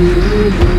you.